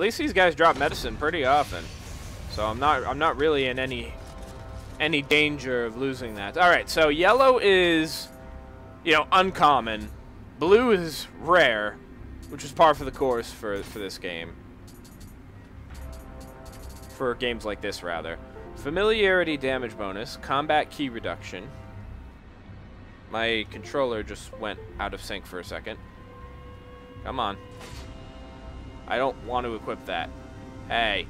At least these guys drop medicine pretty often. So I'm not I'm not really in any any danger of losing that. Alright, so yellow is you know, uncommon. Blue is rare, which is par for the course for for this game. For games like this rather. Familiarity damage bonus, combat ki reduction. My controller just went out of sync for a second. Come on. I don't want to equip that. Hey.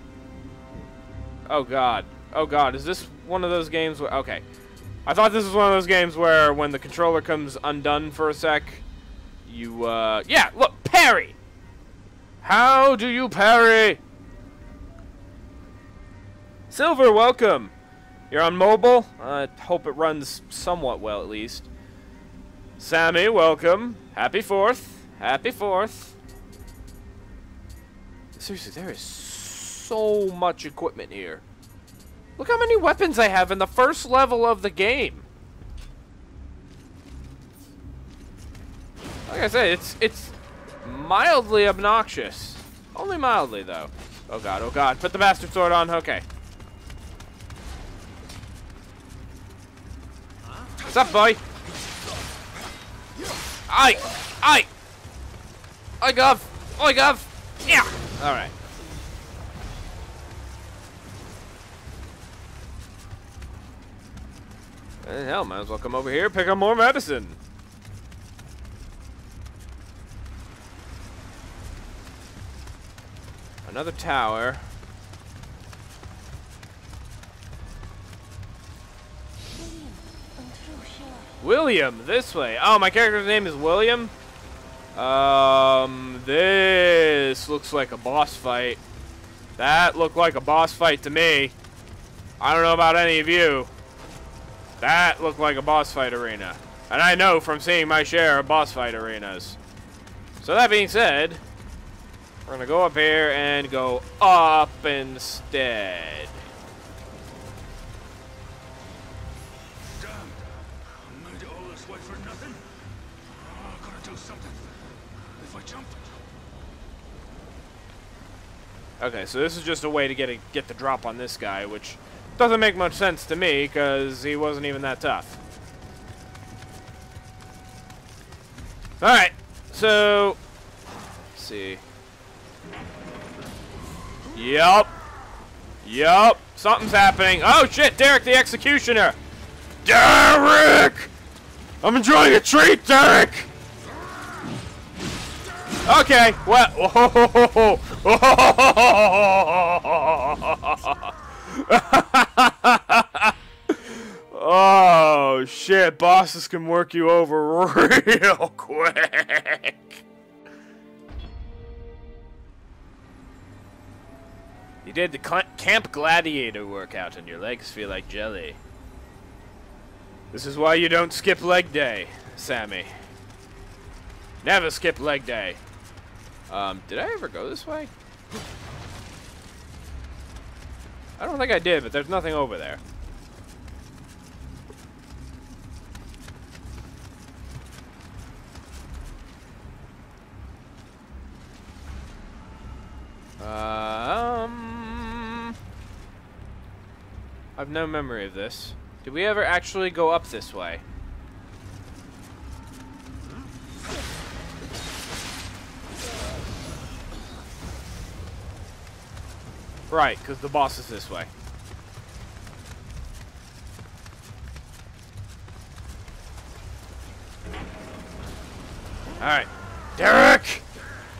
Oh god. Oh god, is this one of those games where... Okay. I thought this was one of those games where when the controller comes undone for a sec, you, uh... Yeah, look! Parry! How do you parry? Silver, welcome! You're on mobile? I hope it runs somewhat well, at least. Sammy, welcome. Happy 4th. Happy 4th. Seriously, there is so much equipment here. Look how many weapons I have in the first level of the game. Like I said, it's it's mildly obnoxious. Only mildly, though. Oh god, oh god. Put the bastard sword on. Okay. What's up, boy? Aye! Aye! Oi, Gov! Oi, Gov! Yeah! Alright. Uh, hell, might as well come over here pick up more medicine. Another tower. William, this way. Oh, my character's name is William? Um, this looks like a boss fight. That looked like a boss fight to me. I don't know about any of you. That looked like a boss fight arena. And I know from seeing my share of boss fight arenas. So that being said, we're going to go up here and go up instead. Okay, so this is just a way to get a, get the drop on this guy, which doesn't make much sense to me, because he wasn't even that tough. Alright, so... Let's see. Yup. Yup. Something's happening. Oh, shit, Derrick the Executioner! Derrick! I'm enjoying a treat, Derrick! Okay, well... oh, shit. Bosses can work you over real quick. You did the Camp Gladiator workout and your legs feel like jelly. This is why you don't skip leg day, Sammy. Never skip leg day. Um, did I ever go this way? I don't think I did, but there's nothing over there. Um, I've no memory of this. Did we ever actually go up this way? Right, because the boss is this way. Alright. Derrick!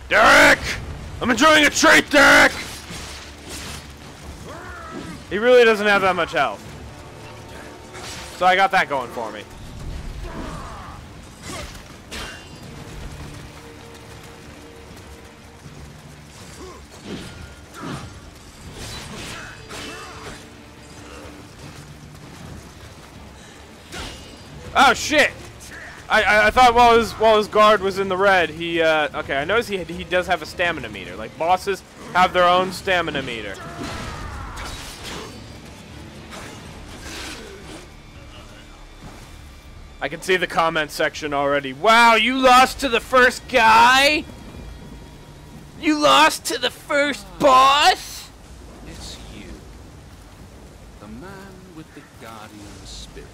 Derrick! I'm enjoying a treat, Derrick! He really doesn't have that much health. So I got that going for me. Oh shit! I, I, I thought while his while his guard was in the red, he uh, okay. I noticed he he does have a stamina meter. Like bosses have their own stamina meter. I can see the comment section already. Wow, you lost to the first guy? You lost to the first boss? It's you. The man with the guardian spirit.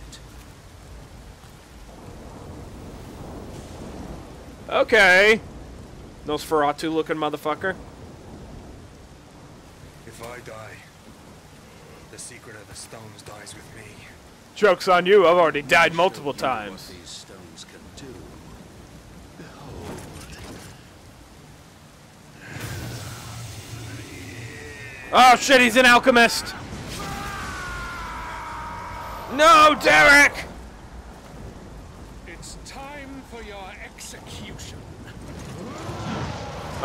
Okay. Nosferatu looking motherfucker. If I die, the secret of the stones dies with me. Joke's on you, I've already died multiple times. What these stones can do. Oh shit, he's an alchemist! No, Derrick! It's time for your execution.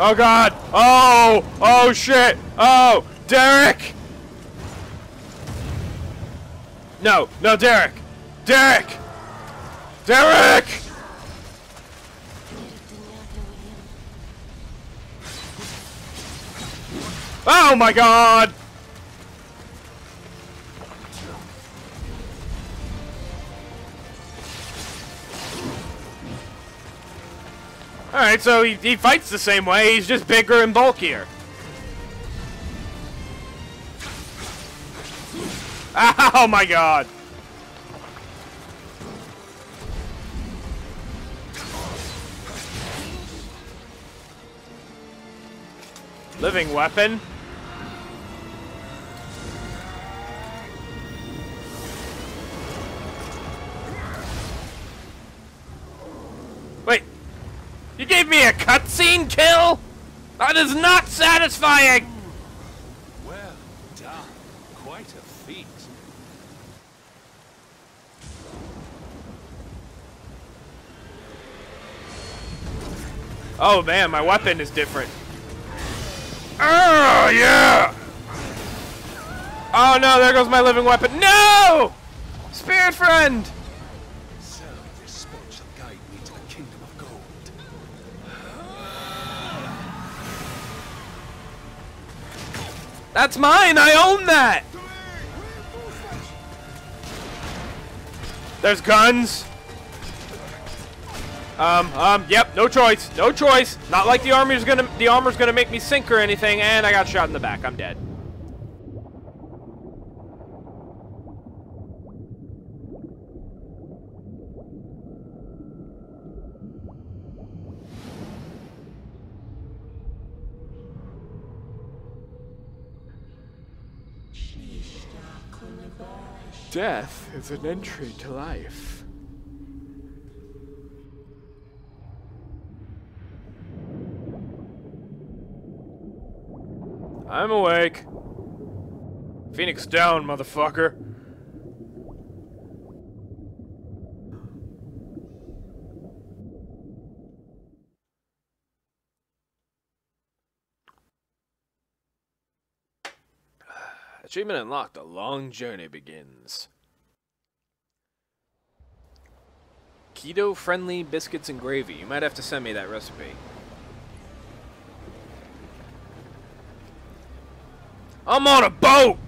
Oh god! Oh! Oh shit! Oh! Derrick! No! No, Derrick! Derrick! Derrick! Oh my god! Alright, so he, he fights the same way, he's just bigger and bulkier. Oh my god! Living weapon? You gave me a cutscene kill? That is not satisfying! Well done. Quite a feat. Oh man, my weapon is different. Oh yeah! Oh no, there goes my living weapon. No! Spirit friend! That's mine! I own that! There's guns. Um, um, yep, no choice. No choice. Not like the armor's gonna the armor's gonna make me sink or anything, and I got shot in the back. I'm dead. Death is an entry to life. I'm awake. Phoenix down, motherfucker. Achievement unlocked. A long journey begins. Keto friendly biscuits and gravy. You might have to send me that recipe. I'm on a boat!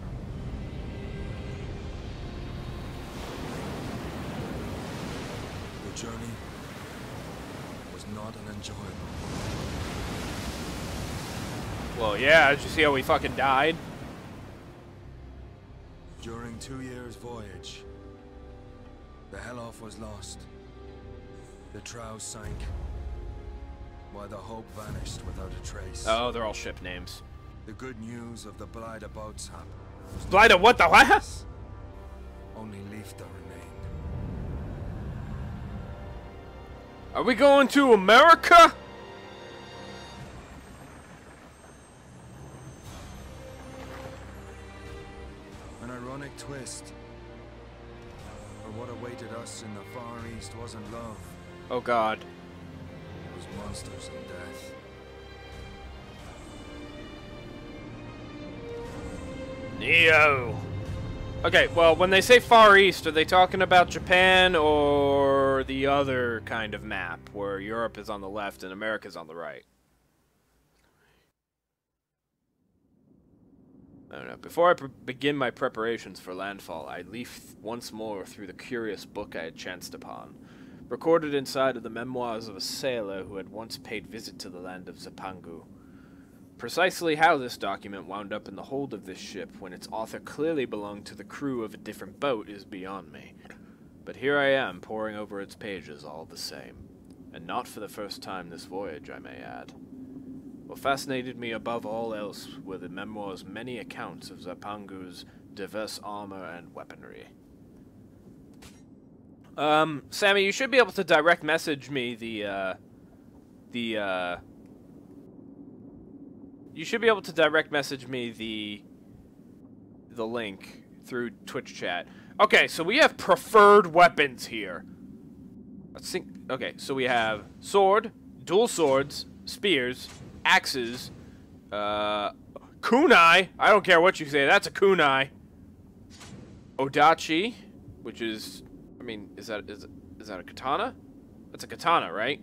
Your journey was not an enjoyable. Well, yeah, did you see how we fucking died? During two years' voyage, the Geloof was lost. The Trouw sank, while the Hope vanished without a trace. Oh, they're all ship names. The good news of the Blijde Boodschap was Blight of what the what? Only Liefde remained. Are we going to America? Ironic twist. For what awaited us in the Far East wasn't love, Oh god. it was monsters and death. Nioh. Okay, well, when they say Far East, are they talking about Japan or the other kind of map where Europe is on the left and America's on the right? I don't know. Before I begin my preparations for landfall, I leafed once more through the curious book I had chanced upon, recorded inside of the memoirs of a sailor who had once paid visit to the land of Zipangu. Precisely how this document wound up in the hold of this ship when its author clearly belonged to the crew of a different boat is beyond me. But here I am, poring over its pages all the same. And not for the first time this voyage, I may add. What fascinated me above all else were the memoir's many accounts of Zipangu's diverse armor and weaponry. Um, Sammy, you should be able to direct message me the, uh, the, uh, you should be able to direct message me the, the link through Twitch chat. Okay, so we have preferred weapons here. Let's think. Okay, so we have sword, dual swords, spears, axes, uh, kunai. I don't care what you say. That's a kunai. Odachi, which is, I mean, is that is is that a katana? That's a katana, right?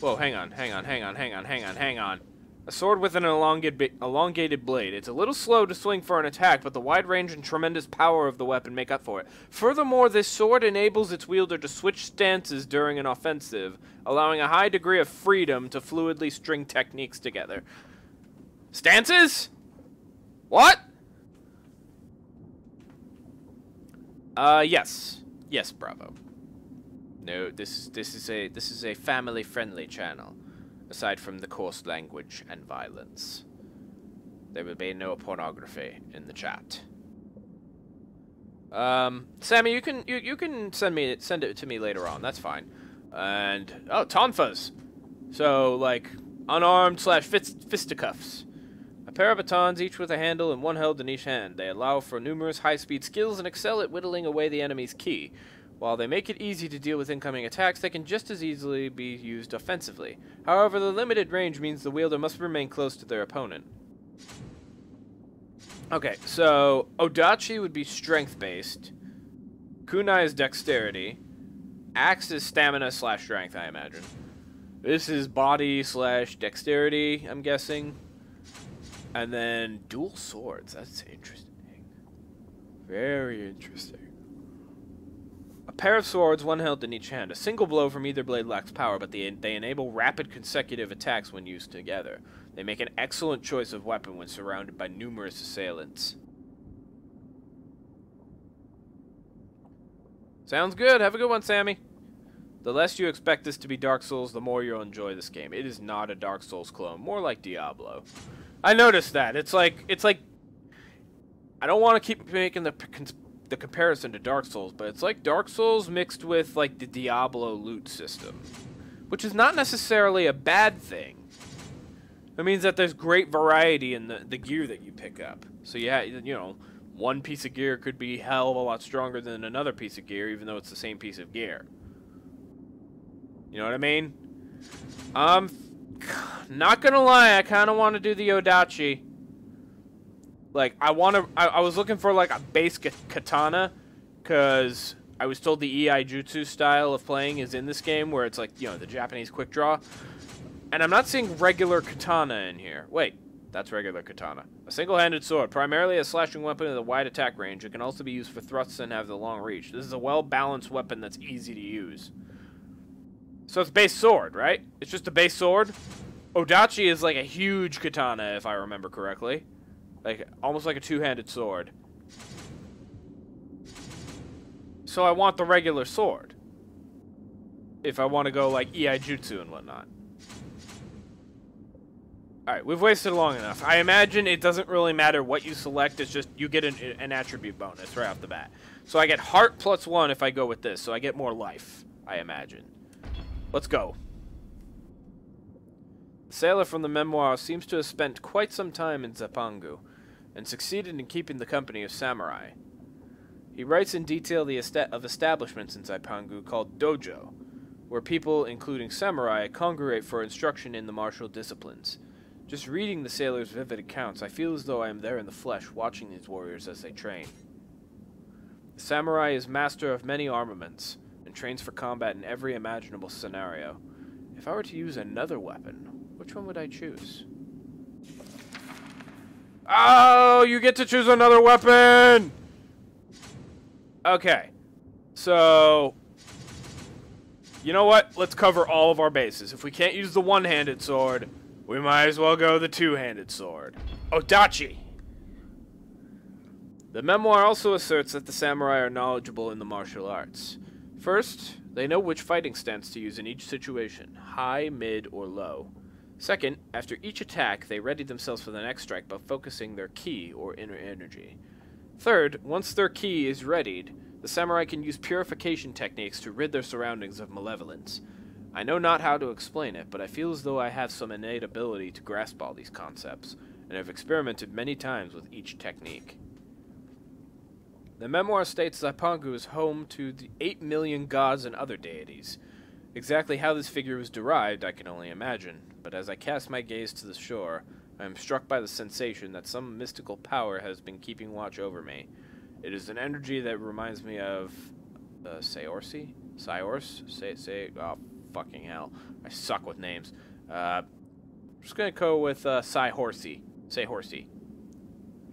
Whoa, hang on, hang on, hang on, hang on, hang on, hang on. A sword with an elongated, blade. It's a little slow to swing for an attack, but the wide range and tremendous power of the weapon make up for it. Furthermore, this sword enables its wielder to switch stances during an offensive, allowing a high degree of freedom to fluidly string techniques together. Stances? What? Uh, yes. Yes, Bravo. No, this this is a this is a family-friendly channel aside from the coarse language and violence. There will be no pornography in the chat. Um, Sammy, you can you you can send me send it to me later on. That's fine. And oh, tonfas. So like unarmed slash fist, fisticuffs. A pair of batons, each with a handle and one held in each hand. They allow for numerous high-speed skills and excel at whittling away the enemy's ki. While they make it easy to deal with incoming attacks, they can just as easily be used offensively. However, the limited range means the wielder must remain close to their opponent. Okay, so Odachi would be strength-based. Kunai is dexterity. Axe is stamina slash strength, I imagine. This is body slash dexterity, I'm guessing. And then dual swords. That's interesting. Very interesting. Pair of swords, one held in each hand. A single blow from either blade lacks power, but they, they enable rapid consecutive attacks when used together. They make an excellent choice of weapon when surrounded by numerous assailants. Sounds good. Have a good one, Sammy. The less you expect this to be Dark Souls, the more you'll enjoy this game. It is not a Dark Souls clone, more like Diablo. I noticed that. It's like it's like I don't want to keep making the the comparison to Dark Souls, but it's like Dark Souls mixed with like the Diablo loot system, which is not necessarily a bad thing. It means that there's great variety in the, the gear that you pick up. So yeah, you know, one piece of gear could be hell of a lot stronger than another piece of gear, even though it's the same piece of gear. You know what I mean? Um, not gonna lie, I kind of want to do the Odachi. Like, I want to... I, I, was looking for, like, a base katana, because I was told the Iai Jutsu style of playing is in this game, where it's, like, you know, the Japanese quick draw. And I'm not seeing regular katana in here. Wait, that's regular katana. A single-handed sword, primarily a slashing weapon with a wide attack range. It can also be used for thrusts and have the long reach. This is a well-balanced weapon that's easy to use. So it's base sword, right? It's just a base sword? Odachi is like a huge katana, if I remember correctly. Like, almost like a two-handed sword. So I want the regular sword. If I want to go, like, Iai Jutsu and whatnot. Alright, we've wasted long enough. I imagine it doesn't really matter what you select, it's just you get an, an attribute bonus right off the bat. So I get heart plus one if I go with this, so I get more life, I imagine. Let's go. The sailor from the memoir seems to have spent quite some time in Zipangu and succeeded in keeping the company of samurai. He writes in detail the est of establishments in Zipangu called dojo, where people, including samurai, congregate for instruction in the martial disciplines. Just reading the sailor's vivid accounts, I feel as though I am there in the flesh, watching these warriors as they train. The samurai is master of many armaments, and trains for combat in every imaginable scenario. If I were to use another weapon, which one would I choose? Oh, you get to choose another weapon! Okay. So... You know what? Let's cover all of our bases. If we can't use the one-handed sword, We might as well go the two-handed sword. Odachi! The memoir also asserts that the samurai are knowledgeable in the martial arts. First, they know which fighting stance to use in each situation, high, mid, or low. Second, after each attack, they ready themselves for the next strike by focusing their ki, or inner energy. Third, once their ki is readied, the samurai can use purification techniques to rid their surroundings of malevolence. I know not how to explain it, but I feel as though I have some innate ability to grasp all these concepts, and have experimented many times with each technique. The memoir states that Pongu is home to the 8 million gods and other deities. Exactly how this figure was derived, I can only imagine, but as I cast my gaze to the shore, I am struck by the sensation that some mystical power has been keeping watch over me. It is an energy that reminds me of uh, Saorsi? Saors? Say, say, oh, fucking hell. I suck with names. Uh, I'm just gonna go with uh, Sai Horsey. Say Horsey.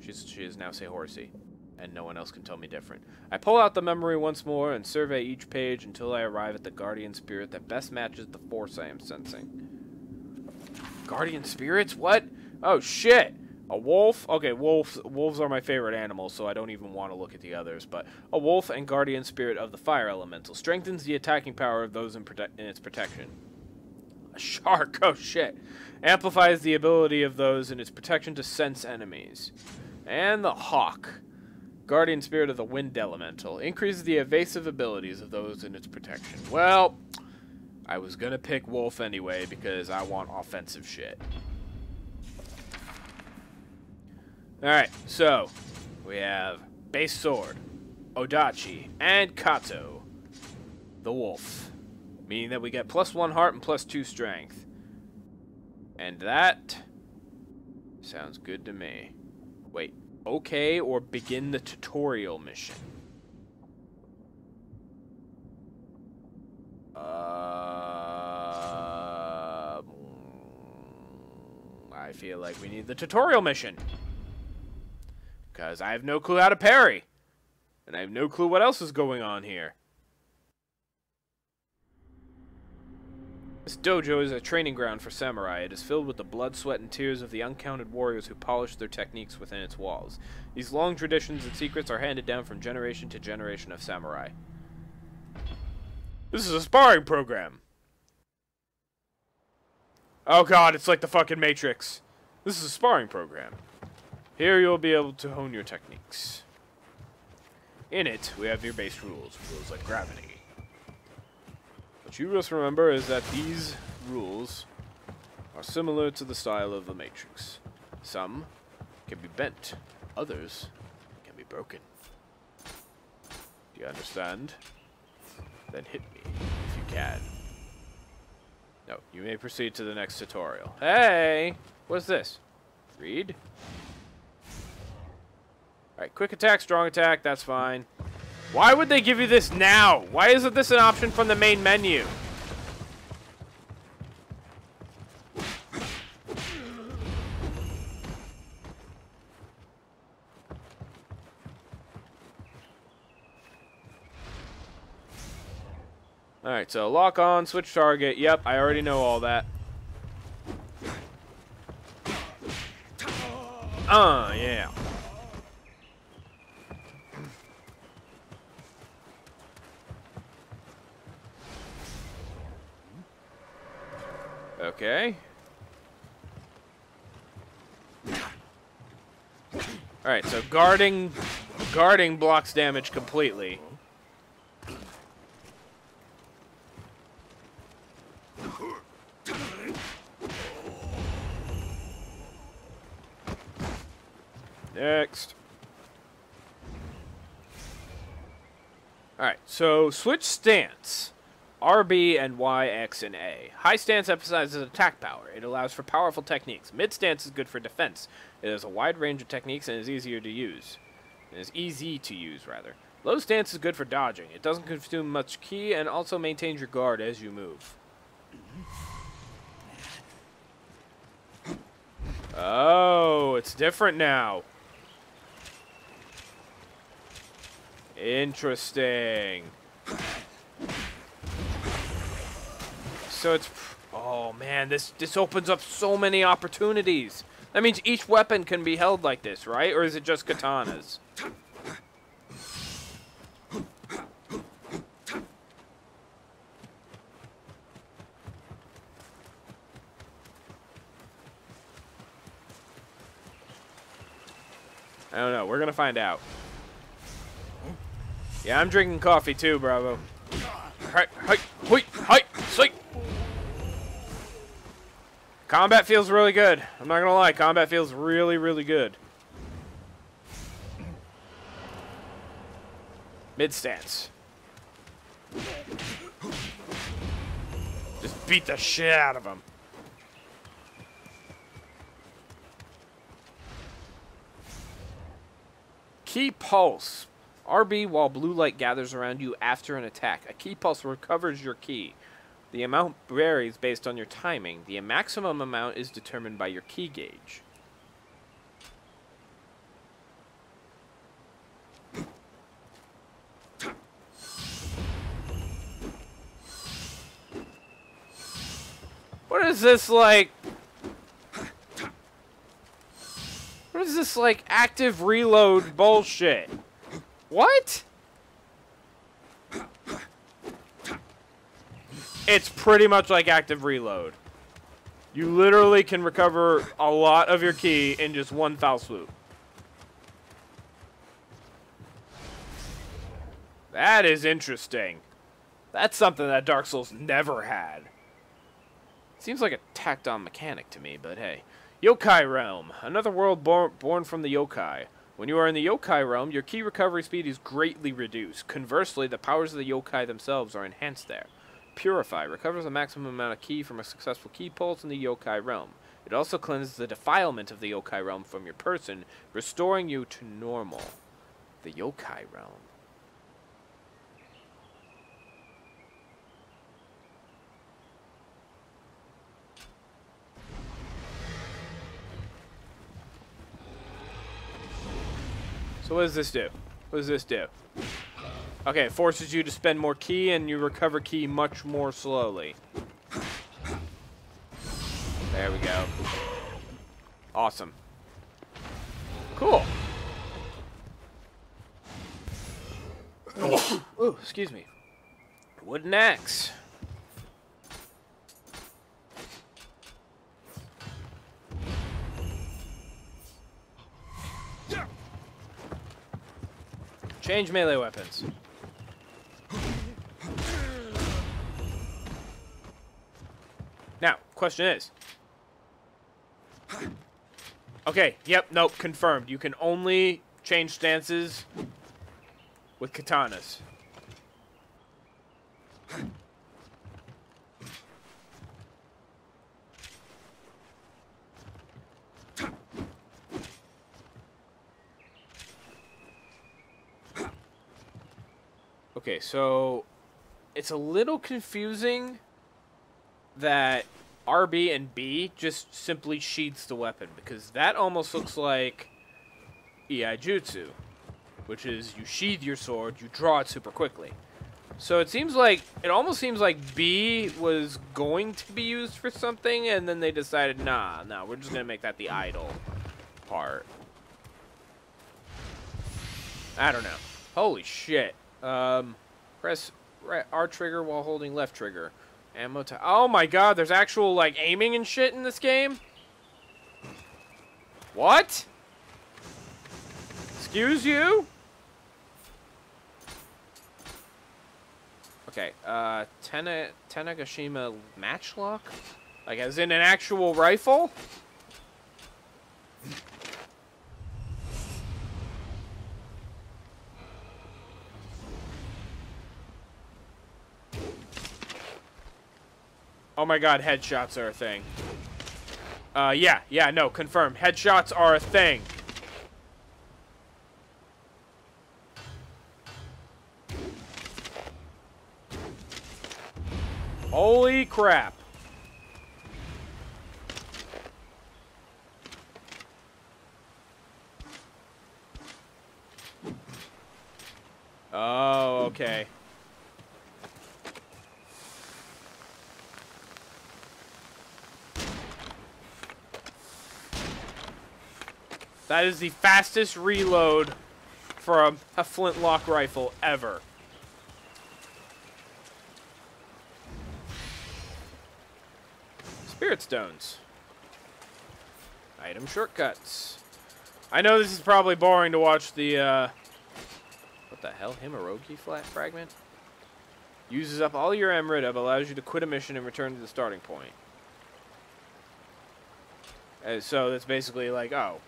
She's, she is now Say Horsey and no one else can tell me different. I pull out the memory once more and survey each page until I arrive at the guardian spirit that best matches the force I am sensing. Guardian spirits? What? Oh shit! A wolf? Okay, wolves wolves are my favorite animals, so I don't even want to look at the others. But a wolf and guardian spirit of the fire elemental strengthens the attacking power of those in, in its protection. A shark? Oh shit! Amplifies the ability of those in its protection to sense enemies. And the hawk. Guardian Spirit of the Wind Elemental. Increases the evasive abilities of those in its protection. Well, I was gonna pick Wolf anyway because I want offensive shit. Alright, so we have Base Sword, Odachi, and Kato, the Wolf. Meaning that we get plus one heart and plus two strength. And that sounds good to me. Wait, okay or begin the tutorial mission. Uh, I feel like we need the tutorial mission. Because I have no clue how to parry. And I have no clue what else is going on here. This dojo is a training ground for samurai. It is filled with the blood, sweat, and tears of the uncounted warriors who polish their techniques within its walls. These long traditions and secrets are handed down from generation to generation of samurai. This is a sparring program. Oh god, it's like the fucking Matrix. This is a sparring program. Here you'll be able to hone your techniques. In it, we have your base rules, rules like gravity. What you must remember is that these rules are similar to the style of the Matrix. Some can be bent, others can be broken. Do you understand? Then hit me, if you can. No, you may proceed to the next tutorial. Hey! What's this? Read? Alright, quick attack, strong attack, that's fine. Why would they give you this now? Why isn't this an option from the main menu? Alright, so lock on, switch target. Yep, I already know all that. Uh, yeah. Okay. Alright, so guarding guarding blocks damage completely. Next. Alright, so switch stance. RB and Y, X, and A. High stance emphasizes attack power. It allows for powerful techniques. Mid stance is good for defense. It has a wide range of techniques and is easier to use. It is easy to use, rather. Low stance is good for dodging. It doesn't consume much ki and also maintains your guard as you move. Oh, it's different now. Interesting. So it's Oh man, this this opens up so many opportunities. That means each weapon can be held like this, right? Or is it just katanas? I don't know. We're gonna find out. Yeah, I'm drinking coffee too, Bravo. Hi, hi, hi. Combat feels really good. I'm not gonna lie, combat feels really, really good. Mid stance. Just beat the shit out of him. Ki pulse. RB while blue light gathers around you after an attack. A ki pulse recovers your ki. The amount varies based on your timing. The maximum amount is determined by your ki gauge. What is this like? What is this like active reload bullshit? What? It's pretty much like active reload. You literally can recover a lot of your ki in just one foul swoop. That is interesting. That's something that Dark Souls never had. Seems like a tacked on mechanic to me, but hey. Yokai Realm. Another world born, born from the yokai. When you are in the yokai realm, your ki recovery speed is greatly reduced. Conversely, the powers of the yokai themselves are enhanced there. Purify recovers a maximum amount of ki from a successful ki pulse in the yokai realm. It also cleanses the defilement of the yokai realm from your person, restoring you to normal. The yokai realm. So what does this do? What does this do? Okay, it forces you to spend more ki and you recover ki much more slowly. There we go. Awesome. Cool. Oh, excuse me. Wooden axe. Change melee weapons. Now, question is. Okay, yep, nope, confirmed. You can only change stances with katanas. So it's a little confusing that RB and B just simply sheaths the weapon because that almost looks like Iai Jutsu, which is you sheath your sword, you draw it super quickly. So it seems like, it almost seems like B was going to be used for something and then they decided, nah, nah, we're just going to make that the idle part. I don't know. Holy shit. Um, press R trigger while holding left trigger. Ammo to. Oh my god, there's actual, like, aiming and shit in this game? What? Excuse you? Okay, uh, Tena Tanegashima matchlock? Like, as in an actual rifle? Oh my god, headshots are a thing. Uh, yeah, yeah, no, confirm. Headshots are a thing. Holy crap. Oh, okay. That is the fastest reload for a, flintlock rifle ever. Spirit stones. Item shortcuts. I know this is probably boring to watch the, uh... What the hell? Himorogi flat fragment? Uses up all your Amrita, but allows you to quit a mission and return to the starting point. And so that's basically like, oh.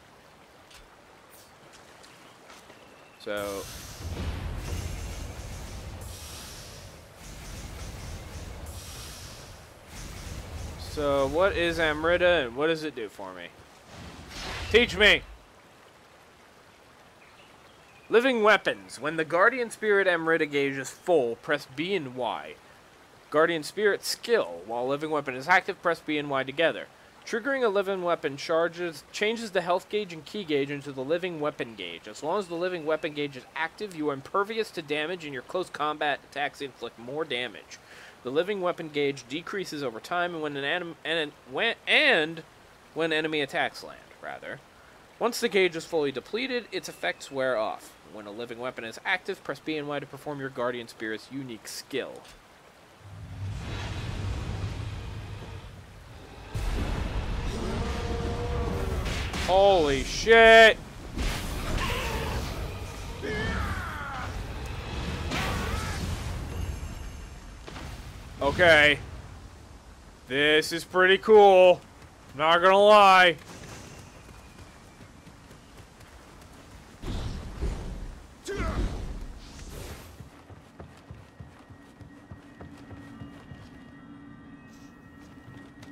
So... So, what is Amrita and what does it do for me? Teach me! Living weapons. When the Guardian Spirit Amrita gauge is full, press B and Y. Guardian Spirit skill. While living weapon is active, press B and Y together. Triggering a living weapon charges changes the health gauge and ki gauge into the living weapon gauge. As long as the living weapon gauge is active, you are impervious to damage and your close combat attacks inflict more damage. The living weapon gauge decreases over time and when an anim and, when, and when enemy attacks land, rather. Once the gauge is fully depleted, its effects wear off. When a living weapon is active, press B and Y to perform your Guardian Spirit's unique skill. Holy shit! Okay. This is pretty cool. Not gonna lie.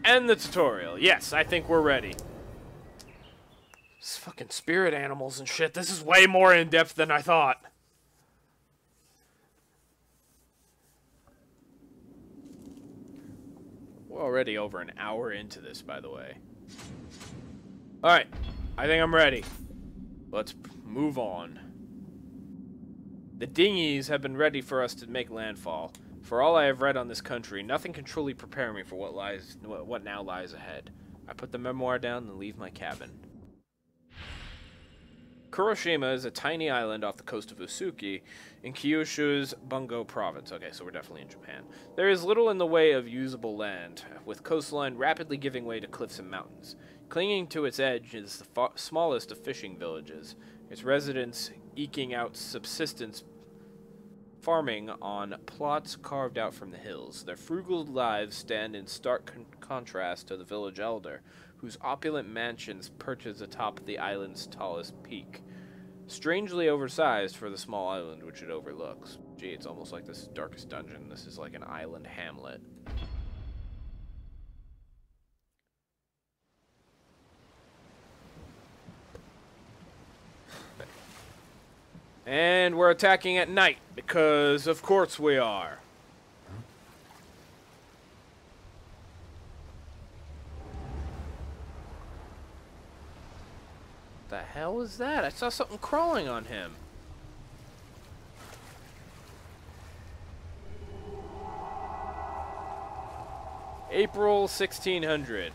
End the tutorial. Yes, I think we're ready. This fucking spirit animals and shit. This is way more in-depth than I thought. We're already over an hour into this, by the way. Alright. I think I'm ready. Let's move on. The dinghies have been ready for us to make landfall. For all I have read on this country, nothing can truly prepare me for what lies what now lies ahead. I put the memoir down and leave my cabin. Kuroshima is a tiny island off the coast of Usuki in Kyushu's Bungo province. Okay, so we're definitely in Japan. There is little in the way of usable land, with coastline rapidly giving way to cliffs and mountains. Clinging to its edge is the smallest of fishing villages, its residents eking out subsistence farming on plots carved out from the hills. Their frugal lives stand in stark con contrast to the village elder, whose opulent mansions perch atop the island's tallest peak. Strangely oversized for the small island which it overlooks. Gee, it's almost like this darkest dungeon. This is like an island hamlet. And we're attacking at night, because of course we are. The hell was that? I saw something crawling on him. April 1600.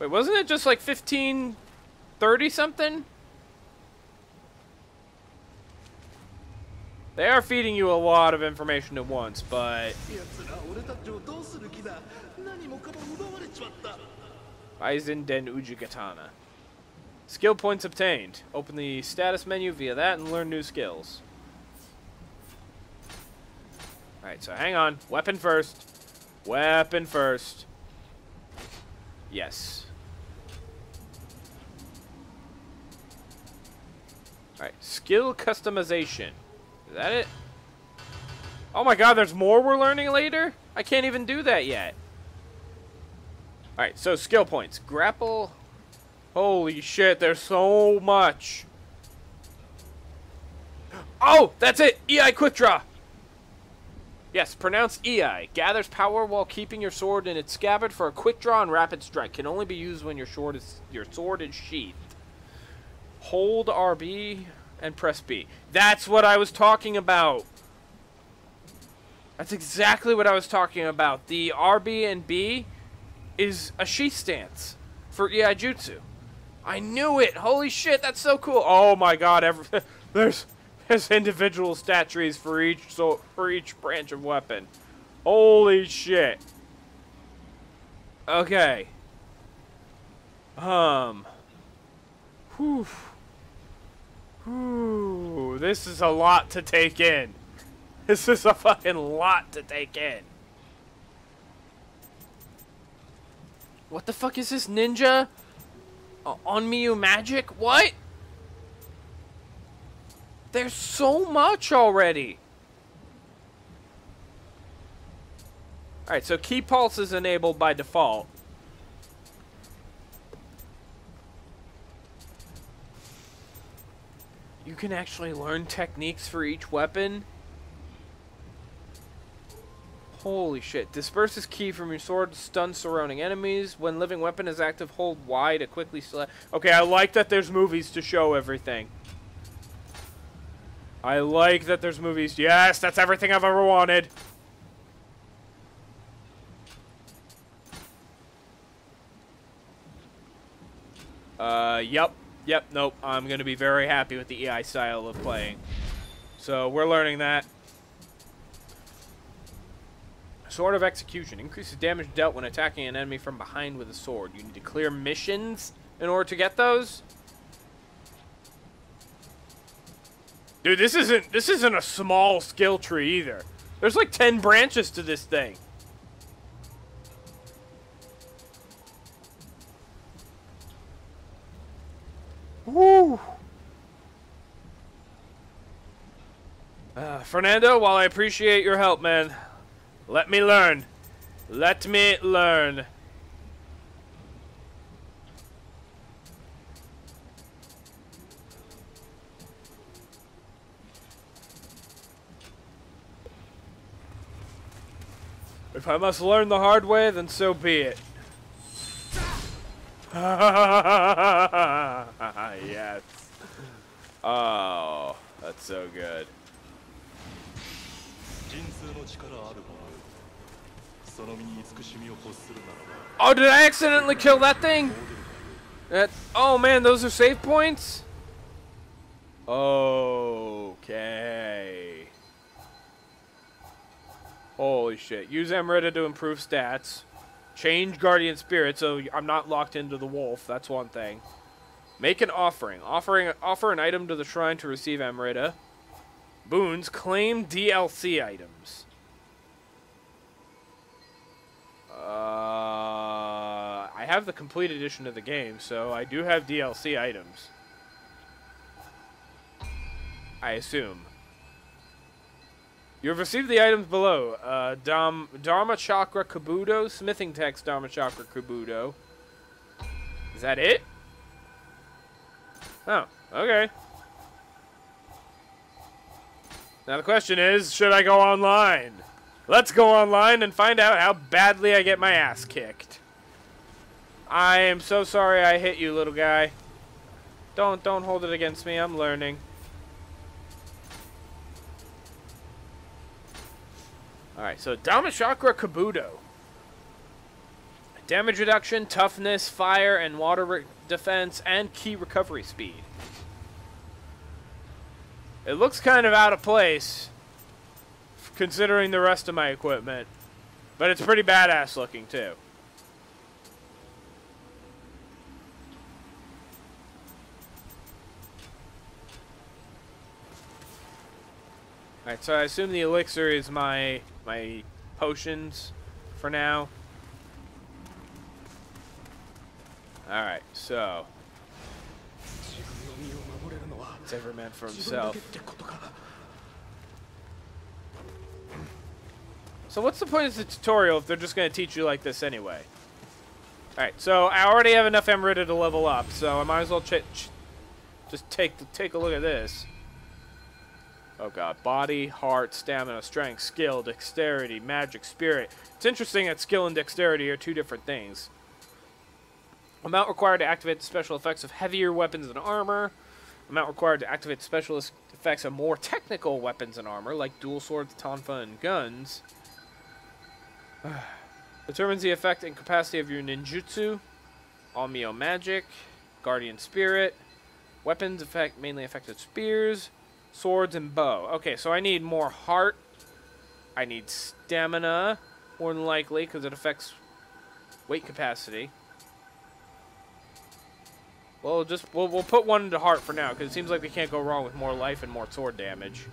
Wait, wasn't it just like 1530 something? They are feeding you a lot of information at once, but... Aizen Den Ujigatana. Skill points obtained. Open the status menu via that and learn new skills. Alright, so hang on. Weapon first. Weapon first. Yes. Alright, skill customization. Is that it? Oh my god, there's more we're learning later? I can't even do that yet. Alright, so skill points. Grapple. Holy shit, there's so much. Oh, that's it! Iai Quick Draw! Yes, pronounced EI. Gathers power while keeping your sword in its scabbard for a quick draw and rapid strike. Can only be used when your sword is your sword is sheathed. Hold RB and press B. That's what I was talking about. That's exactly what I was talking about. The RB and B is a sheath stance for Iai Jutsu. I knew it! Holy shit, that's so cool! Oh my god, every, there's there's individual statues for each so for each branch of weapon. Holy shit. Okay. Um. Whew. Whew. This is a lot to take in. This is a fucking lot to take in. What the fuck is this ninja? Uh, Onmyo magic? What? There's so much already. Alright, so ki pulse is enabled by default. You can actually learn techniques for each weapon. Holy shit. Disperses ki from your sword to stun surrounding enemies. When living weapon is active, hold Y to quickly select. Okay, I like that there's movies to show everything. I like that there's movies. Yes, that's everything I've ever wanted. Uh, yep. Yep, nope. I'm going to be very happy with the Iai style of playing. So, we're learning that. Sword of Execution. Increases damage dealt when attacking an enemy from behind with a sword. You need to clear missions in order to get those? Dude, this isn't this isn't a small skill tree either. There's like 10 branches to this thing. Woo! Uh, Fernando, while I appreciate your help, man, let me learn. Let me learn. If I must learn the hard way, then so be it. yes. Oh, that's so good. Oh, did I accidentally kill that thing? That, oh man, those are save points? Okay. Holy shit. Use Amrita to improve stats. Change Guardian Spirit so I'm not locked into the wolf. That's one thing. Make an offering. Offering offer an item to the shrine to receive Amrita. Boons. Claim DLC items. Uh, I have the complete edition of the game, so I do have DLC items. I assume. You have received the items below. Uh, Dam Dharma Chakra Kabuto, Smithing Text Dharma Chakra Kabuto. Is that it? Oh, okay. Now the question is, should I go online? Let's go online and find out how badly I get my ass kicked. I am so sorry I hit you, little guy. Don't, don't hold it against me. I'm learning. Alright, so Chakra Kabuto. Damage reduction, toughness, fire, and water defense, and ki recovery speed. It looks kind of out of place, considering the rest of my equipment. But it's pretty badass looking, too. Alright, so I assume the elixir is my my potions for now. Alright, so. It's every man for himself. So what's the point of the tutorial if they're just going to teach you like this anyway? Alright, so I already have enough Amrita to level up, so I might as well just take take a look at this. Oh god. Body, heart, stamina, strength, skill, dexterity, magic, spirit. It's interesting that skill and dexterity are two different things. Amount required to activate the special effects of heavier weapons and armor. Amount required to activate special effects of more technical weapons and armor, like dual swords, tonfa, and guns. Determines the effect and capacity of your ninjutsu. Onmyo magic. Guardian Spirit. Weapons affect mainly affected spears, swords, and bow. Okay, so I need more heart. I need stamina, more than likely, because it affects weight capacity. Well, just we'll, we'll put one into heart for now, because it seems like we can't go wrong with more life and more sword damage.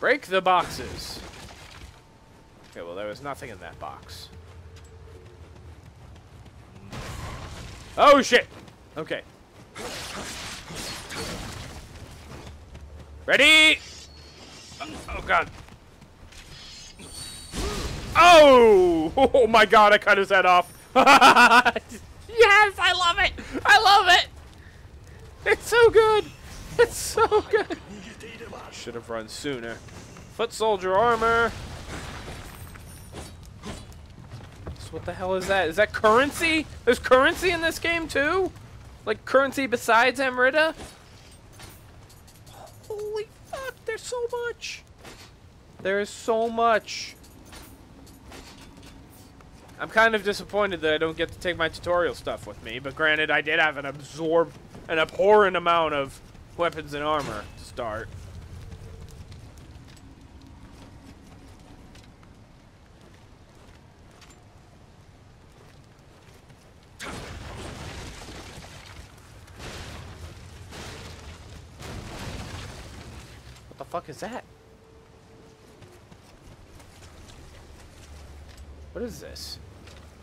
Break the boxes. Okay, well, there was nothing in that box. Oh, shit! Okay. Ready? Oh, God. Oh! Oh, my God, I cut his head off. yes, I love it! I love it! It's so good! It's so good! Should have run sooner. Foot soldier armor. So what the hell is that? Is that currency? There's currency in this game too? Like currency besides Amrita? Holy fuck, there's so much. There is so much. I'm kind of disappointed that I don't get to take my tutorial stuff with me, but granted I did have an absorb an abhorrent amount of weapons and armor to start. Is that? What is this?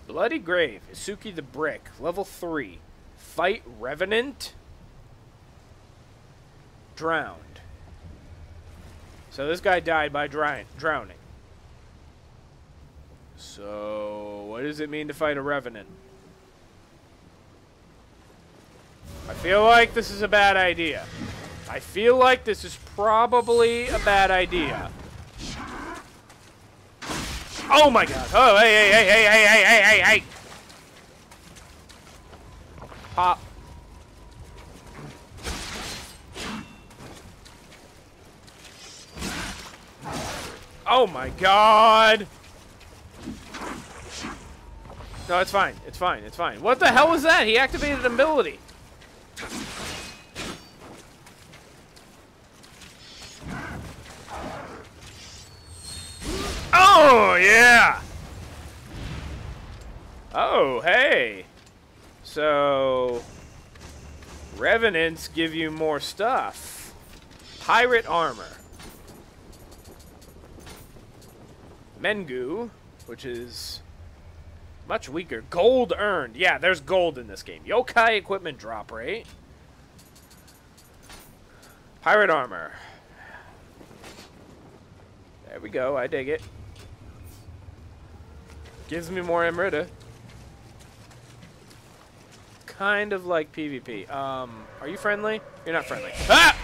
Bloody Grave, Isuki the Brick, level 3. Fight Revenant? Drowned. So this guy died by drowning. So, what does it mean to fight a Revenant? I feel like this is a bad idea. I feel like this is probably a bad idea. Oh my god. Oh, hey, hey, hey, hey, hey, hey, hey, hey, hey. Pop. Oh my god. No, it's fine. It's fine. It's fine. What the hell was that? He activated an ability. Oh, yeah! Oh, hey! So, Revenants give you more stuff. Pirate armor. Mengu, which is much weaker. Gold earned. Yeah, there's gold in this game. Yokai equipment drop rate. Pirate armor. There we go. I dig it. Gives me more Amrita. Kind of like PvP. Um, are you friendly? You're not friendly. Ah!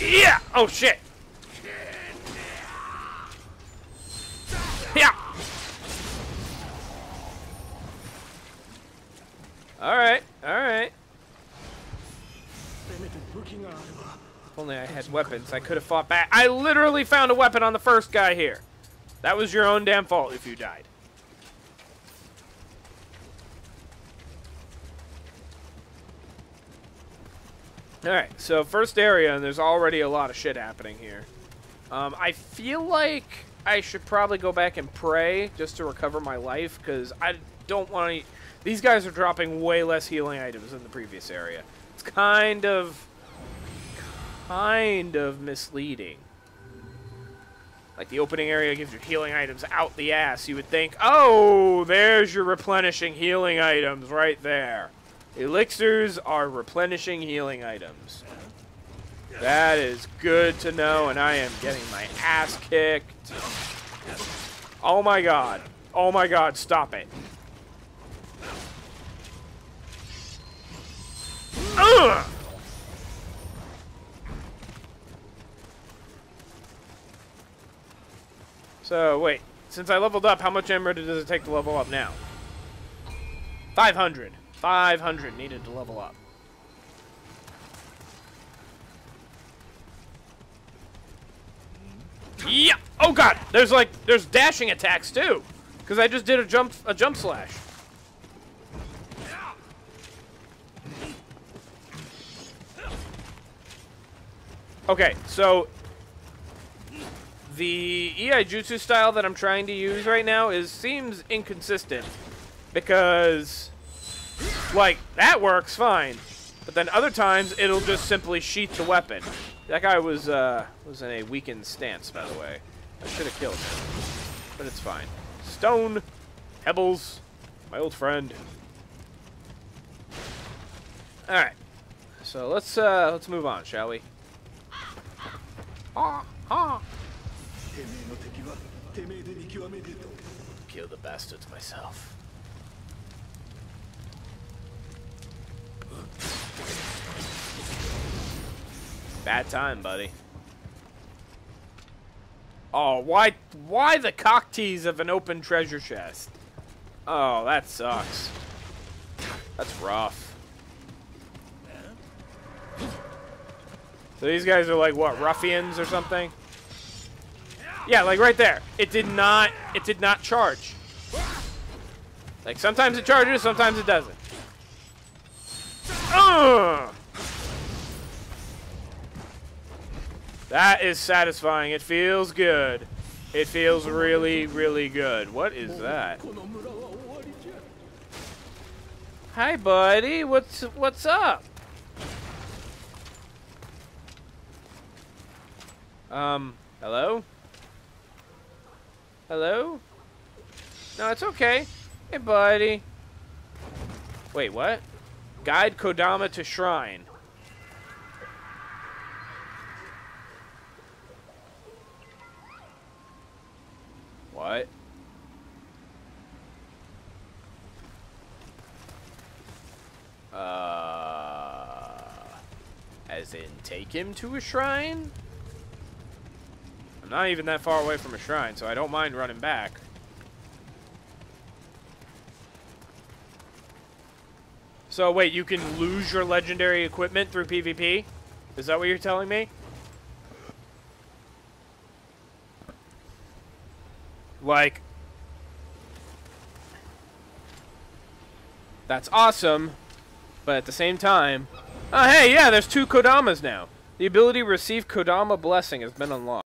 Yeah! Oh shit! Yeah! Alright, alright. If only I had weapons, I could have fought back. I literally found a weapon on the first guy here. That was your own damn fault if you died. Alright, so first area, and there's already a lot of shit happening here. Um, I feel like I should probably go back and pray just to recover my life, because I don't want to... These guys are dropping way less healing items than the previous area. It's kind of... kind of misleading. Like, the opening area gives you healing items out the ass. You would think, oh, there's your replenishing healing items right there. Elixirs are replenishing healing items. That is good to know, and I am getting my ass kicked. Oh my god. Oh my god, stop it. Ugh! So, wait. Since I leveled up, how much emerald does it take to level up now? 500. 500 needed to level up. Yeah. Oh god. There's like there's dashing attacks too, because I just did a jump a jump slash. Okay, so the Iai Jutsu style that I'm trying to use right now is seems inconsistent because like that works fine, but then other times it'll just simply sheath the weapon. That guy was uh, was in a weakened stance, by the way. I should have killed him, but it's fine. Stone, Pebbles, my old friend. All right, so let's uh, let's move on, shall we? Ah, ah. Kill the bastards myself. Bad time, buddy. Oh, why why the cock tease of an open treasure chest? Oh, that sucks. That's rough. So these guys are like what, ruffians or something? Yeah, like right there. It did not, it did not charge. Like sometimes it charges, sometimes it doesn't. Ugh! That is satisfying. It feels good. It feels really, really good. What is that? Hi, buddy. What's what's up? Um, hello? Hello? No, it's okay. Hey, buddy. Wait, what? Guide Kodama to shrine. What? Uh, as in take him to a shrine? I'm not even that far away from a shrine, so I don't mind running back. So wait, you can lose your legendary equipment through PvP? Is that what you're telling me? Like, that's awesome, but at the same time, oh hey, yeah, there's two Kodamas now. The ability to receive Kodama Blessing has been unlocked.